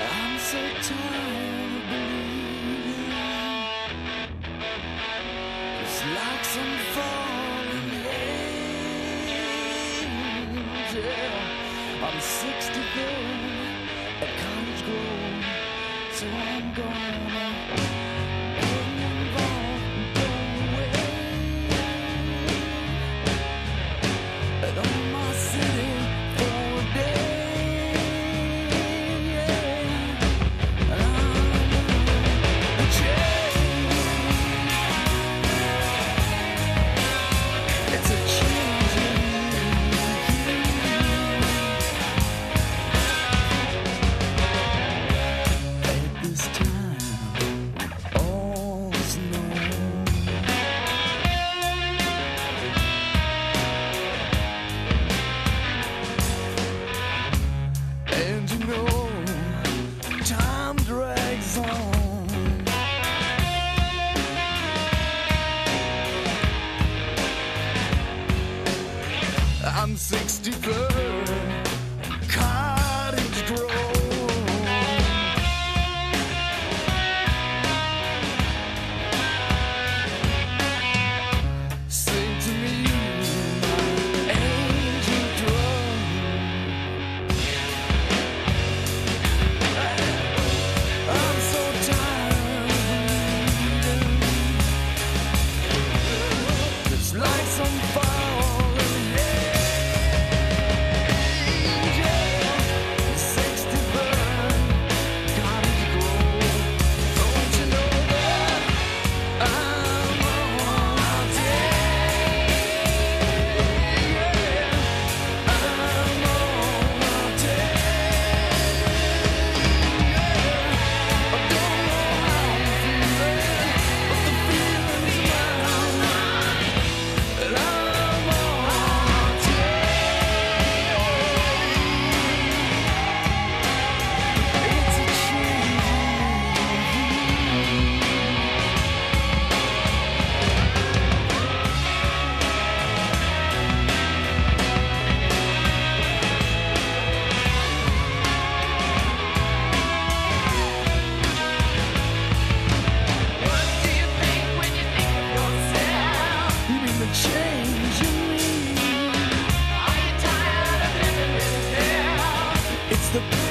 I'm so tired of believing. It's like some falling angel I'm 63 at Cottage Grove So I'm gonna Sixty-four. the